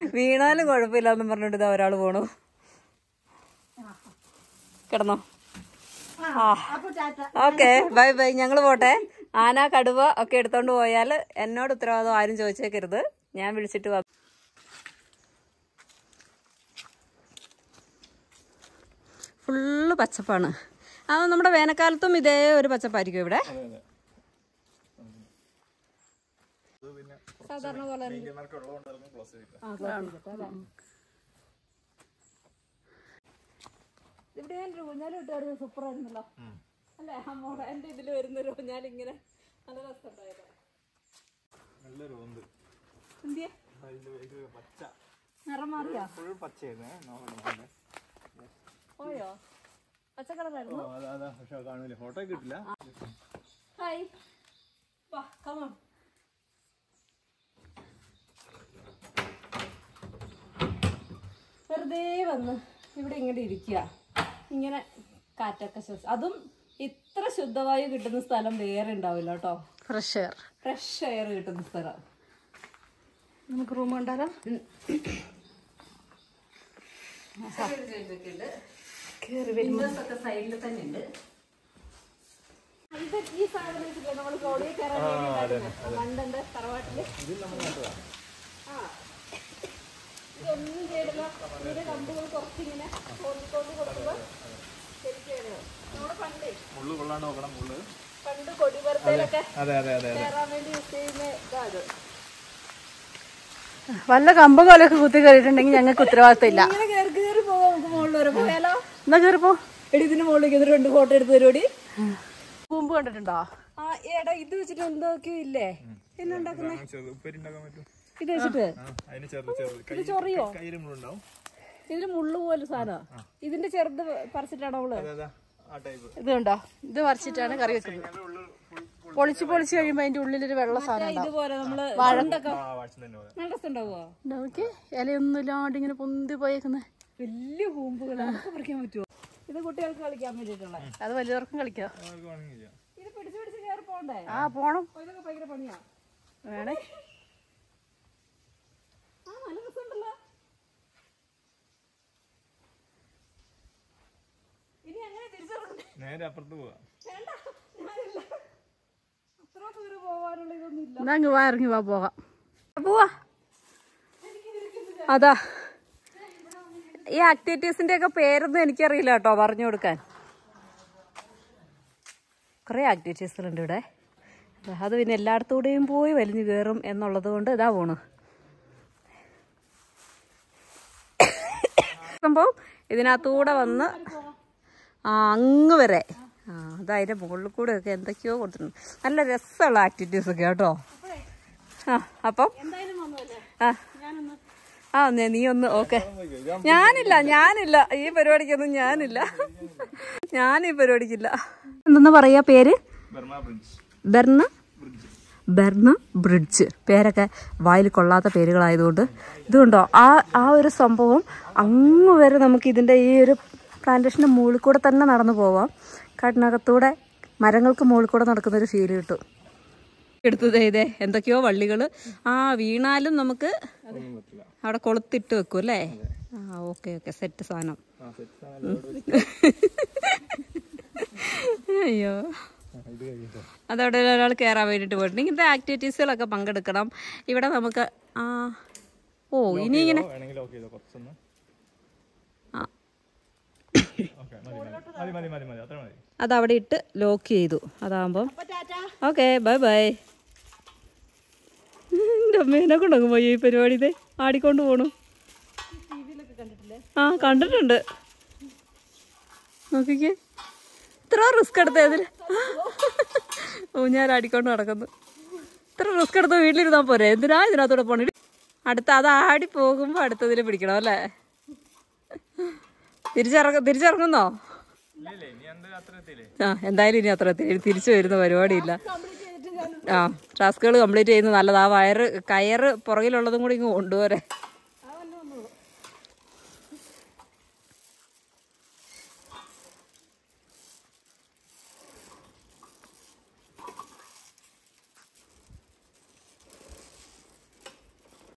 Speaker 1: വീണാലും കുഴപ്പമില്ല എന്നും പറഞ്ഞിട്ട് ഇതാ ഒരാൾ പോണു. കിടന്നോ. Okay bye bye. ഞങ്ങൾ പോട്ടെ. ആന കടുവ ഒക്കെ എടുത്തോണ്ട് പോയാൽ എന്നോട് ഉത്തരവാദിത്വം ആരും ചോദിച്ചേക്കരുത്. ഞാൻ വിളിച്ചിട്ട് വന്നു ഫുള്ള് പച്ചപ്പാണ്. ആ നമ്മുടെ വേനൽക്കാലത്തും ഇതേ ഒരു പച്ചപ്പായിരിക്കും ഇവിടെ.
Speaker 2: അതെ അതെ. അത് പിന്നെ
Speaker 1: സാധാരണ പോലെ
Speaker 2: മെയിന്റെയിനർക്ക് ഉള്ളതുകൊണ്ടായിരുന്നു ക്ലോസ് ചെയ്തിട്ട്
Speaker 1: ഇവിടെ ഞാൻ ഒരു ഊഞ്ഞാൽ ഇട്ടായിരുന്നു സൂപ്പർ ആയിരുന്നല്ലോ. അല്ലേ? അമ്മോടെ ഊഞ്ഞാൽ ഇങ്ങനെ നല്ല രസമുണ്ടായത്.
Speaker 2: നല്ലൊരു ഓന്ത്
Speaker 1: എന്തിയാ?
Speaker 2: ഇത് ഇത് പച്ച.
Speaker 1: നിറം മാറിയാ?
Speaker 2: ഫുൾ പച്ചയായിരുന്നേ.
Speaker 1: പോയോ?
Speaker 2: പക്ഷെ ഫോട്ടോ കിട്ടില്ല
Speaker 1: ഹായ്. വാ കമോൺ വെറുതെ വന്ന് ഇവിടെ ഇങ്ങനെ ഇരിക്കുക. ഇങ്ങനെ കാറ്റൊക്കെ ശ്വസിച്ച് അതും ഇത്ര ശുദ്ധവായു കിട്ടുന്ന സ്ഥലം വേറെ ഉണ്ടാവില്ല കേട്ടോ.
Speaker 3: ഫ്രഷ് എയർ
Speaker 1: ഫ്രഷ് എയർ കിട്ടുന്ന സ്ഥലം.
Speaker 3: നമുക്ക് റൂം ഉണ്ടാലോ
Speaker 1: സൈഡിൽ തന്നെ ഉണ്ട്. ഇത് ഈ സാധനം വെച്ചിട്ട് നമ്മൾ കയറാൻ തറവാട്ടിൽ? ആ. ഇതൊന്നും ചെയ്തില്ല ഇതിന്റെ കമ്പുകൾ കുറച്ചിങ്ങനെ നമ്മുടെ പണ്ട്.
Speaker 2: മുള്ളു കൊള്ളാണ്ട് നോക്കണം മുള്ളു.
Speaker 1: പണ്ട് കൊടിപുറത്തേലൊക്കെ
Speaker 2: അതെ അതെ അതെ
Speaker 1: കയറാൻ വേണ്ടി യൂസ് ചെയ്യുന്ന
Speaker 3: വല്ല കമ്പ് കോലൊക്കെ കുത്തി കയറിയിട്ടുണ്ടെങ്കിൽ ഞങ്ങൾക്ക് ഉത്തരവാദിത്തം ഇല്ല
Speaker 1: ഇങ്ങനെ കയറി കയറി പോകാം നമുക്ക് മുകളിൽ വരെ. പോയാലോ?
Speaker 3: എന്നാ കയറിപ്പോ
Speaker 1: എടി ഇതിന് മുകളിലേക്ക് എന്നിട്ട് രണ്ട് ഫോട്ടോ എടുത്ത് തരുമോടി
Speaker 3: കൂമ്പ് കണ്ടിട്ടുണ്ടോ?
Speaker 1: ആ എടാ ഇത് വെച്ചിട്ട് എന്തൊക്കെയോ ഇല്ലേ എന്നുണ്ടാക്കുന്നേ ഇത് വെച്ചിട്ട്?
Speaker 2: കൈ
Speaker 1: ചൊറിയോ ഇതിന് മുള്ളു പോലെ സാധനം ഇതിന്റെ ചെറുത് പറിച്ചിട്ടാണോ അവൾ.
Speaker 2: അതെ അതെ. ആ ടൈപ്പ്
Speaker 3: ഇത് കണ്ടോ? ഇത് വരച്ചിട്ടാണ് കറി വെക്കുന്നത്. പൊളിച്ച് പൊളിച്ച് കഴിയുമ്പോ അതിന്റെ ഉള്ളിലൊരു വെള്ള സാധനം
Speaker 1: ഇതുപോലെ
Speaker 2: നമ്മൾ വാഴ്ച
Speaker 1: നല്ല രസം ഉണ്ടാവുമോ
Speaker 3: നോക്കി ഇലയൊന്നും ഇല്ലാണ്ട് ഇങ്ങനെ പൊന്തി പോയേക്കുന്നത്
Speaker 1: വലിയ കൂമ്പുകളാണ് നമുക്ക് പറിക്കാൻ പറ്റുമോ ഇത് കുട്ടികൾക്ക് കളിക്കാൻ വേണ്ടിയിട്ടുള്ള.
Speaker 3: അത് വലിയവർക്കും കളിക്കാം.
Speaker 1: ഇത് പിടിച്ചു പിടിച്ച് കയറി പോണ്ടേ?
Speaker 3: ആ പോണം.
Speaker 1: ഇതൊക്കെ ഭയങ്കര പണിയാ.
Speaker 3: വേണേ.
Speaker 1: ആ നല്ല രസമുണ്ടല്ലോ. ഇനി അങ്ങനെ തിരിച്ചിറങ്ങണ്ടേ
Speaker 2: നേരെ അപ്പുറത്ത് പോവാ.
Speaker 1: വേണ്ട ഞാനില്ല. അത്ര ദൂരം പോവാനുള്ള ഇതൊന്നും ഇല്ല.
Speaker 3: എന്നാ അങ്ങ് വാ ഇറങ്ങി വാ പോകാം.
Speaker 1: പോവാ. അതാ. ഈ ആക്ടിവിറ്റീസിന്റെ ഒക്കെ പേരൊന്നും എനിക്കറിയില്ല കേട്ടോ പറഞ്ഞു കൊടുക്കാൻ. കുറേ ആക്ടിവിറ്റീസുകളുണ്ട് ഇവിടെ. അത് പിന്നെ എല്ലായിടത്തൂടെയും പോയി വലിഞ്ഞു കയറും എന്നുള്ളത് കൊണ്ട് ഇതാ പോണു. സംഭവം ഇതിനകത്തൂടെ വന്ന് ആ അങ്ങ് വരെ. ആ അതതിന്റെ മുകളിൽ കൂടെ ഒക്കെ എന്തൊക്കെയോ കൊടുത്തിട്ടുണ്ട്. നല്ല രസമുള്ള ആക്ടിവിറ്റീസ് ഒക്കെ കേട്ടോ. ആ അപ്പം ആ ആ നീ- നീ ഒന്ന് ഓക്കെ. ഞാനില്ല ഞാനില്ല. ഈ പരിപാടിക്കൊന്നും ഞാനില്ല. ഞാൻ ഈ പരിപാടിക്കില്ല. എന്തെന്ന് പറയാ പേര്? ബെർണ ബെർണ? ബ്രിഡ്ജ്. പേരൊക്കെ വായിൽ കൊള്ളാത്ത പേരുകളായതുകൊണ്ട്. ഇതുകൊണ്ടോ? ആ ആ ഒരു സംഭവം അങ്ങ് വരെ നമുക്ക് ഇതിന്റെ ഈ ഒരു പ്ലാന്റേഷന്റെ മുകളിൽ കൂടെ തന്നെ നടന്നു പോവാം. കാട്ടിനകത്തൂടെ മരങ്ങൾക്ക് മുകളിൽ കൂടെ നടക്കുന്ന ഒരു ഫീൽ കിട്ടും. എടുത്തത് ഇതേ എന്തൊക്കെയോ വള്ളികൾ ആ വീണാലും നമുക്ക് അവിടെ കൊളുത്തിട്ട് വെക്കും അല്ലേ? ആ ഓക്കെ ഓക്കെ. സെറ്റ് സാധനം.
Speaker 2: ആ സെറ്റ് സാധനം
Speaker 1: അയ്യോ. അതവിടെ ഒരാൾ കയറാൻ വേണ്ടിയിട്ട് പോയിട്ടുണ്ട്. ഇങ്ങനത്തെ ആക്ടിവിറ്റീസുകളൊക്കെ പങ്കെടുക്കണം. ഇവിടെ നമുക്ക് ആ ഓ ഇനി ഇങ്ങനെ അതവിടെ ഇട്ട് ലോക്ക് ചെയ്തു. അതാകുമ്പം ഓക്കെ ബൈ ബൈ. എന്റെ അമ്മേനെ കൊണ്ടങ്ങ് പോയി ഈ പരിപാടി ഇതേ ആടിക്കൊണ്ട് പോണു. ആ കണ്ടിട്ടുണ്ട്. നോക്കിക്കേ. ഇത്ര റിസ്ക് എടുത്ത അതിൽ ഊഞ്ഞാൽ ആടിക്കൊണ്ട് നടക്കുന്നു. ഇത്ര റിസ്ക് എടുത്ത് വീട്ടിലിരുന്നാൽ പോരെ? എന്തിനാ ഇതിനകത്തൂടെ പോണേ? അടുത്ത അത് ആടി പോകുമ്പോൾ അടുത്തതിൽ പിടിക്കണം അല്ലേ? തിരിച്ചിറങ്ങ തിരിച്ചിറങ്ങുന്നോ? ആ എന്തായാലും ഇനി അത്ര തിരിച്ചു വരുന്ന പരിപാടിയില്ല. ആ ടാസ്കുകൾ കംപ്ലീറ്റ് ചെയ്യുന്നത് നല്ലത്. ആ വയറ് കയറ് പുറകിലുള്ളതും കൂടി ഇങ്ങ് കൊണ്ടുപോരെ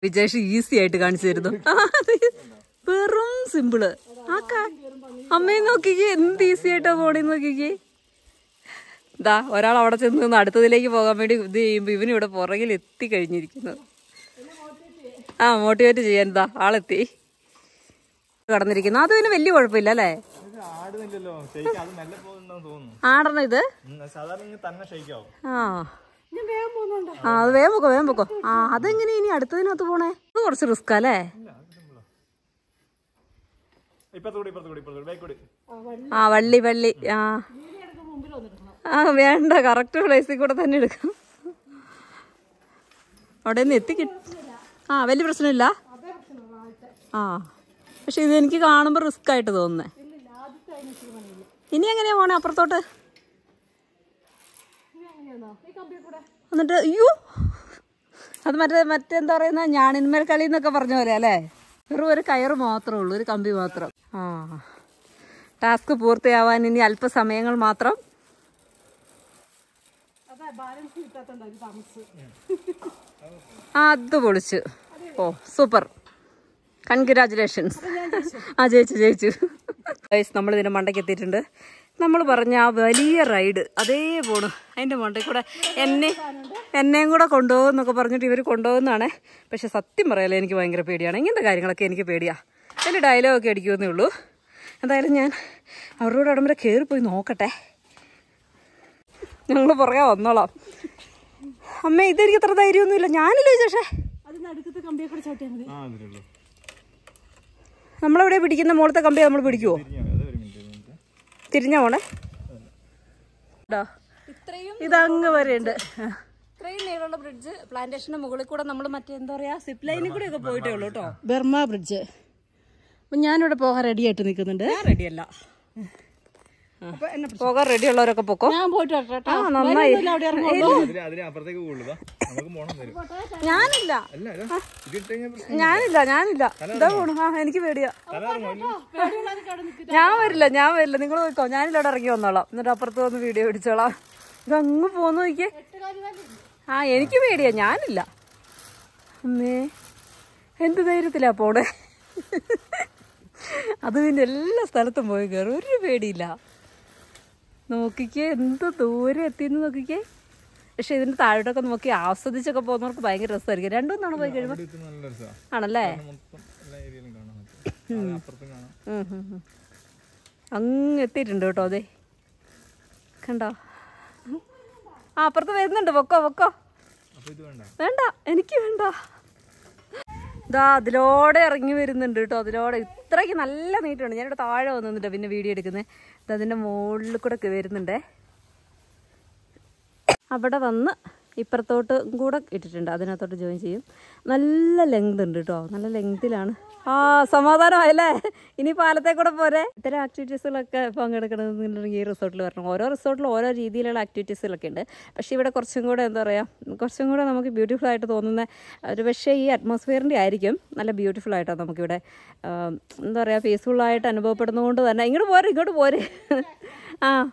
Speaker 1: വിജേഷ് ഈസി ആയിട്ട് കാണിച്ചു തരുന്നു. വെറും സിമ്പിൾ. ആ അമ്മയെ നോക്കിക്കേ. എന്ത് ഈസി ആയിട്ടാ ബോഡി നോക്കിക്കേ. ദാ ഒരാൾ അവിടെ ചെന്ന് നിന്ന് അടുത്തതിലേക്ക് പോകാൻ വേണ്ടി ഇത് ചെയ്യുമ്പോൾ ഇവന് ഇവിടെ പുറകിൽ എത്തി കഴിഞ്ഞിരിക്കുന്നു. ആ മോട്ടിവേറ്റ് ചെയ്യാൻ ദാ ആളെത്തി. കടന്നിരിക്കുന്നു. അത് പിന്നെ വലിയ കുഴപ്പമില്ല അല്ലേ? ആടണം ഇത്? ആ. ആ അത് വേഗം പൊക്കോ വേഗം പൊക്കോ. ആ അതെങ്ങനെ ഇനി അടുത്തതിനകത്ത് പോണേ? അത് കുറച്ച് റിസ്ക് അല്ലേ? ആ വള്ളി വള്ളി ആ. ആ വേണ്ട. കറക്റ്റ് പ്ലേസിൽ കൂടെ തന്നെ എടുക്കാം. അവിടെ നിന്ന് എത്തിക്കി ആ വലിയ പ്രശ്നമില്ല. ആ പക്ഷെ ഇത് എനിക്ക് കാണുമ്പോൾ റിസ്ക് ആയിട്ട് തോന്നുന്നേ. ഇനി എങ്ങനെയാ പോണേ അപ്പുറത്തോട്ട്? എന്നിട്ട് അയ്യോ! അത് മറ്റേ മറ്റെന്താ പറയുന്ന? ഞാണിന്മേൽ കളി എന്നൊക്കെ പറഞ്ഞ പോലെ അല്ലേ? വെറും ഒരു കയറ് മാത്രമേ ഉള്ളൂ ഒരു കമ്പി മാത്രം. ആ ടാസ്ക് പൂർത്തിയാവാൻ ഇനി അല്പസമയങ്ങൾ മാത്രം അത് പൊളിച്ചു. ഓ സൂപ്പർ. കൺഗ്രാചുലേഷൻസ്. ആ ജയിച്ചു ജയിച്ചു. ഗൈസ് നമ്മൾ ഇതിനെ മണ്ടയ്ക്ക് എത്തിയിട്ടുണ്ട്. നമ്മൾ പറഞ്ഞ ആ വലിയ റൈഡ് അതേ പോണു അതിന്റെ മണ്ടയിൽ കൂടെ എന്നെ എന്നെയും കൂടെ കൊണ്ടുപോകുന്നൊക്കെ പറഞ്ഞിട്ട് ഇവർ കൊണ്ടുപോകുന്നതാണ്. പക്ഷെ സത്യം പറയാലോ എനിക്ക് ഭയങ്കര പേടിയാണ്. ഇങ്ങനത്തെ കാര്യങ്ങളൊക്കെ എനിക്ക് പേടിയാണ് എന്റെ ഡയലോഗൊക്കെ അടിക്കുമെന്നേ ഉള്ളൂ. എന്തായാലും ഞാൻ അവരോട് അവിടെ വരെ കയറിപ്പോയി നോക്കട്ടെ. ഞങ്ങൾ പുറകെ വന്നോളാം. അമ്മ ഇതെനിക്ക് അത്ര ധൈര്യമൊന്നുമില്ല. ഞാനില്ല ചേഷേ
Speaker 3: കമ്പിയെ
Speaker 1: നമ്മളെവിടെ പിടിക്കുന്ന മുകളത്തെ കമ്പി നമ്മൾ പിടിക്കുവോ?
Speaker 2: തിരിഞ്ഞാ
Speaker 1: പോണേ? ഇത്രയും
Speaker 3: ഇതങ്ങ് വരെയുണ്ട്
Speaker 1: ഇത്രയും നീളമുള്ള ബ്രിഡ്ജ് പ്ലാന്റേഷന്റെ മുകളിൽ കൂടെ നമ്മൾ മറ്റേ എന്താ പറയാ സിപ്പ് ലൈനിൽ കൂടെ ഒക്കെ പോയിട്ടേ ഉള്ളൂ കേട്ടോ.
Speaker 3: ബർമ ബ്രിഡ്ജ് അപ്പൊ ഞാനിവിടെ പോകാൻ റെഡി ആയിട്ട് നിൽക്കുന്നുണ്ട്.
Speaker 1: ഞാൻ റെഡിയല്ല പോകാൻ റെഡി ഉള്ളവരൊക്കെ പൊക്കോ?
Speaker 3: ഞാൻ പോയിട്ട് വരട്ടെ
Speaker 1: നന്നായി. ഞാനില്ല. ഞാനില്ല ഞാനില്ല. ഇതാ പോണു. ആ എനിക്ക് പേടിയാ. ഞാൻ വരില്ല ഞാൻ വരില്ല. നിങ്ങൾ പോയിക്കോ. ഞാനില്ല അവിടെ ഇറങ്ങി വന്നോളാം. എന്നിട്ട് അപ്പുറത്ത് വന്ന് വീഡിയോ പിടിച്ചോളാം. ഇതങ്ങ് പോന്ന് നോക്കിയേ. ആ എനിക്ക് പേടിയാ. ഞാനില്ല. അമ്മേ എന്ത് ധൈര്യത്തിലാ പോണേ? അത് പിന്നെ എല്ലാ സ്ഥലത്തും പോയി കയറും ഒരു പേടിയില്ല. നോക്കിക്കേ എന്ത് ദൂരെ എത്തിയെന്ന് നോക്കിക്കേ. പക്ഷെ ഇതിന്റെ താഴോട്ടൊക്കെ നോക്കി ആസ്വദിച്ചൊക്കെ പോകുന്നവർക്ക് ഭയങ്കര രസമായിരിക്കും. രണ്ടു മൂന്നാണ് പോയി കഴിയുമ്പോൾ ആണല്ലേ. അങ്ങ് എത്തിയിട്ടുണ്ട് കേട്ടോ അതെ. കണ്ടോ? ആ അപ്പുറത്ത് വരുന്നുണ്ട്. പൊക്കോ പൊക്കോ.
Speaker 2: വേണ്ട
Speaker 1: എനിക്ക് വേണ്ട. ഇതാ അതിലൂടെ ഇറങ്ങി വരുന്നുണ്ട് കേട്ടോ. അതിലൂടെ ഇത്രയ്ക്ക് നല്ല നീട്ടുണ്ട് ഞാനിവിടെ താഴെ വന്നിട്ടുണ്ട് പിന്നെ വീഡിയോ എടുക്കുന്നത് ഇത് അതിന്റെ മുകളിൽ കൂടെ വരുന്നുണ്ടേ. അവിടെ വന്ന് ഇപ്പുറത്തോട്ട് കൂടെ ഇട്ടിട്ടുണ്ട്. അതിനകത്തോട്ട് ജോയിൻ ചെയ്യും. നല്ല ലെങ്ത് ഉണ്ട് കേട്ടോ. നല്ല ലെങ്തിലാണ് ആ സമാധാനമായല്ലേ? ഇനി പാലത്തെ കൂടെ പോരെ. ഇത്തരം ആക്ടിവിറ്റീസുകളൊക്കെ പങ്കെടുക്കണമെന്നുണ്ടെങ്കിൽ ഈ റിസോർട്ടിൽ വരണം. ഓരോ റിസോർട്ടിലും ഓരോ രീതിയിലുള്ള ആക്ടിവിറ്റീസുകളൊക്കെ ഉണ്ട്. പക്ഷേ ഇവിടെ കുറച്ചും കൂടെ എന്താ പറയുക കുറച്ചും കൂടെ നമുക്ക് ബ്യൂട്ടിഫുൾ ആയിട്ട് തോന്നുന്ന ഒരു പക്ഷേ ഈ അറ്റ്മോസ്ഫിയറിന്റെ ആയിരിക്കും നല്ല ബ്യൂട്ടിഫുൾ ആയിട്ടാണ് നമുക്കിവിടെ എന്താ പറയുക പീസ്ഫുള്ളായിട്ട് അനുഭവപ്പെടുന്നതുകൊണ്ട് തന്നെ. ഇങ്ങോട്ട് പോരെ ഇങ്ങോട്ട് പോരെ. ആ.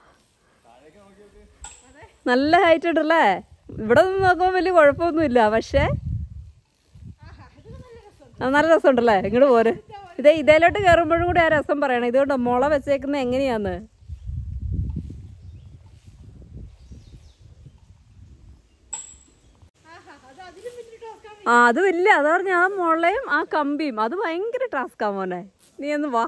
Speaker 1: നല്ല ഹൈറ്റ് ഉണ്ടല്ലേ? ഇവിടെ നിന്ന് നോക്കുമ്പോൾ വലിയ കുഴപ്പമൊന്നുമില്ല. പക്ഷേ നല്ല രസമുണ്ടല്ലേ? ഇങ്ങോട്ട് പോര്. ഇതേ ഇതേലോട്ട് കയറുമ്പോഴും കൂടി ആ രസം പറയണം. ഇതുകൊണ്ട് മുള വെച്ചേക്കുന്നത് എങ്ങനെയാന്ന്? ആ അത് വലിയ അതാ പറഞ്ഞ ആ മുളയും ആ കമ്പിയും. അത് ഭയങ്കര ടാസ്കാ മോനെ. നീ ഒന്ന് വാ.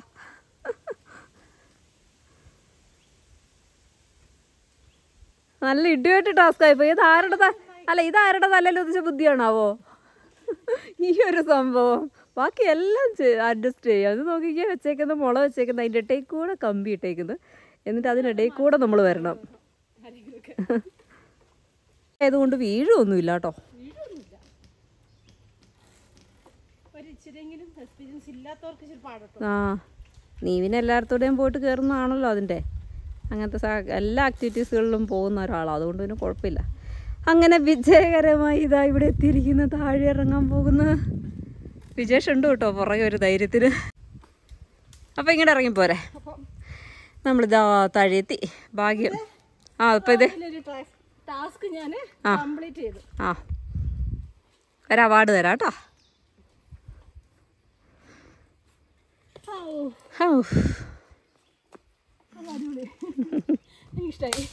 Speaker 1: നല്ല ഇടിയായിട്ട് ടാസ്ക് പോയി ഇത് ആരുടെ അല്ല ഇത് ആരുടെ തലയിൽ ഉദിച്ച ബുദ്ധിയാണാവോ? ഈ ഒരു സംഭവം. ബാക്കി എല്ലാം അഡ്ജസ്റ്റ് ചെയ്യാം. അത് നോക്കിക്കാൻ വെച്ചേക്കുന്നത് മുള വെച്ചേക്കുന്നത് അതിന്റെ ഇടയിൽ കൂടെ കമ്പി ഇട്ടേക്കുന്നത്. എന്നിട്ട് അതിനിടയിൽ കൂടെ നമ്മൾ വരണം. ആയതുകൊണ്ട് വീഴൊന്നുമില്ല. കേട്ടോ ആ നീ പിന്നെ എല്ലായിടത്തോടെയും പോയിട്ട് കയറുന്നതാണല്ലോ അതിന്റെ. അങ്ങനത്തെ എല്ലാ ആക്ടിവിറ്റീസുകളിലും പോകുന്ന ഒരാളാണ് അതുകൊണ്ട് പിന്നെ കുഴപ്പമില്ല. അങ്ങനെ വിജയകരമായി ഇതാ ഇവിടെ എത്തിയിരിക്കുന്നു. താഴെ ഇറങ്ങാൻ പോകുന്നു. വിജേഷ് ഉണ്ട് കേട്ടോ പുറകെ ഒരു ധൈര്യത്തിന് അപ്പം ഇങ്ങോട്ട് ഇറങ്ങി പോരെ. നമ്മളിതാ താഴെത്തി ഭാഗ്യം. ആ അപ്പം ഇത്
Speaker 3: ടാസ്ക് ഞാൻ. കംപ്ലീറ്റ് ചെയ്തു.
Speaker 1: ആ. ഒരു അവാർഡ് തരാം കേട്ടോ.
Speaker 3: എനിക്കിഷ്ടായി.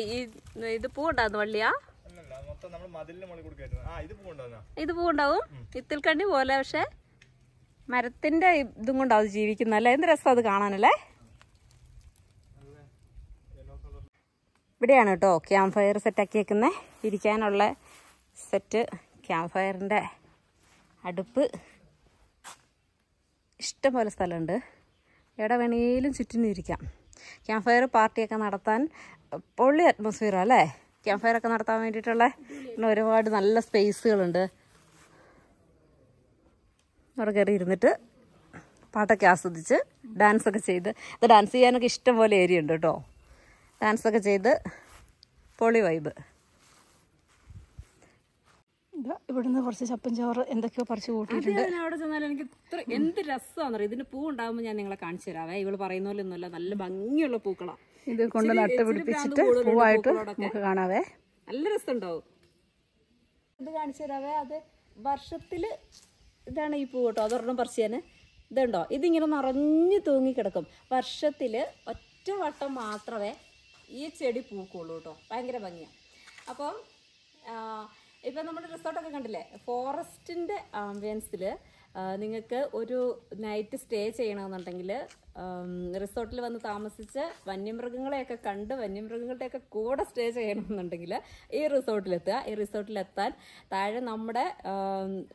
Speaker 1: ഈ ഇത് വള്ളിയാ?
Speaker 2: മുകളിൽ കൂടി ആ ഇത്
Speaker 1: പൂവുണ്ടാവും? ഇത്തിൽക്കണ്ണി പോലെ പക്ഷെ മരത്തിന്റെ ഇതും കൊണ്ടാവും അത് ജീവിക്കുന്നല്ലേ എന്ത് രസം അത് കാണാനല്ലേ? ഇവിടെയാണ് കേട്ടോ ക്യാമ്പ് ഫയർ സെറ്റാക്കിയേക്കുന്നത് ഇരിക്കാനുള്ള സെറ്റ് ക്യാമ്പ് ഫയറിന്റെ അടുപ്പ്. ഇഷ്ടംപോലെ സ്ഥലമുണ്ട്. എവിടെ വേണേലും ചുറ്റിനും ഇരിക്കാം. ക്യാമ്പ് ഫയർ പാർട്ടിയൊക്കെ നടത്താൻ പൊള്ളി അറ്റ്മോസ്ഫിയർ അല്ലേ? ക്യാമ്പ് ഫയർ ഒക്കെ നടത്താൻ വേണ്ടിയിട്ടുള്ള പിന്നെ ഒരുപാട് നല്ല സ്പേസുകളുണ്ട് അവിടെ കയറി ഇരുന്നിട്ട് പാട്ടൊക്കെ ആസ്വദിച്ച് ഡാൻസൊക്കെ ചെയ്ത്. അത് ഡാൻസ് ചെയ്യാനൊക്കെ ഇഷ്ടം പോലെ ഏരിയ ഉണ്ട് കേട്ടോ. ഡാൻസൊക്കെ ചെയ്ത് പൊളി വൈബ്
Speaker 3: ഇതാ ഇവിടുന്ന് കുറച്ച് ചപ്പും ചോറ് എന്തൊക്കെയോ പറിച്ചു കൂട്ടിയിട്ടുണ്ട്.
Speaker 1: ഞാൻ അവിടെ ചെന്നാലും എനിക്ക് ഇത്ര എന്ത് രസമാണെന്നറിയാം? ഇതിന് പൂ ഉണ്ടാകുമ്പോൾ ഞാൻ നിങ്ങളെ കാണിച്ചു തരാവേ. ഇവൾ പറയുന്ന പോലെ ഒന്നുമല്ല. നല്ല ഭംഗിയുള്ള പൂക്കളാ.
Speaker 3: ഇത് കൊണ്ട് നട്ട് പിടിപ്പിച്ചിട്ട് പൂവായിട്ട് നമുക്ക് കാണാവേ.
Speaker 1: നല്ല രസമുണ്ടാവും. ഇത് കാണിച്ചു തരാവേ. അത് വർഷത്തിൽ ഇതാണ് ഈ പൂ കേട്ടോ. അതൊരെണ്ണം പറിച്ചാന് ഇതുണ്ടോ? ഇതിങ്ങനെ നിറഞ്ഞു തൂങ്ങി കിടക്കും വർഷത്തിൽ ഒറ്റ വട്ടം മാത്രമേ ഈ ചെടി പൂക്കുള്ളൂ കേട്ടോ. ഭയങ്കര ഭംഗിയാണ് അപ്പം ഇപ്പം നമ്മുടെ റിസോർട്ടൊക്കെ കണ്ടില്ലേ? ഫോറസ്റ്റിന്റെ ആംബിയൻസിൽ നിങ്ങൾക്ക് ഒരു നൈറ്റ് സ്റ്റേ ചെയ്യണമെന്നുണ്ടെങ്കിൽ റിസോർട്ടിൽ വന്ന് താമസിച്ച് വന്യമൃഗങ്ങളെയൊക്കെ കണ്ട് വന്യമൃഗങ്ങളുടെയൊക്കെ കൂടെ സ്റ്റേ ചെയ്യണമെന്നുണ്ടെങ്കിൽ ഈ റിസോർട്ടിലെത്തുക. ഈ റിസോർട്ടിലെത്താൻ താഴെ നമ്മുടെ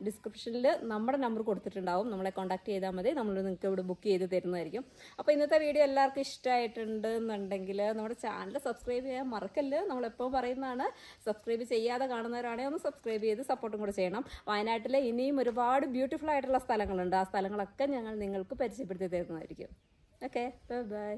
Speaker 1: ഡിസ്ക്രിപ്ഷനിൽ നമ്മുടെ നമ്പർ കൊടുത്തിട്ടുണ്ടാവും. നമ്മളെ കോൺടാക്ട് ചെയ്താൽ മതി. നമ്മൾ നിങ്ങൾക്ക് ഇവിടെ ബുക്ക് ചെയ്ത് തരുന്നതായിരിക്കും. അപ്പോൾ ഇന്നത്തെ വീഡിയോ എല്ലാവർക്കും ഇഷ്ടമായിട്ടുണ്ട് എന്നുണ്ടെങ്കിൽ നമ്മുടെ ചാനൽ സബ്സ്ക്രൈബ് ചെയ്യാൻ മറക്കല്ല്. നമ്മളെപ്പോൾ പറയുന്നതാണ് സബ്സ്ക്രൈബ് ചെയ്യാതെ കാണുന്നവരാണെങ്കിൽ ഒന്ന് സബ്സ്ക്രൈബ് ചെയ്ത് സപ്പോർട്ടും കൂടെ ചെയ്യണം. വയനാട്ടിലെ ഇനിയും ഒരുപാട് ബ്യൂട്ടിഫുൾ ആയിട്ടുള്ള സ്ഥലങ്ങളുണ്ട്. ആ സ്ഥലങ്ങളൊക്കെ ഞങ്ങൾ നിങ്ങൾക്ക് പരിചയപ്പെടുത്തി തരുന്നതായിരിക്കും. Okay bye by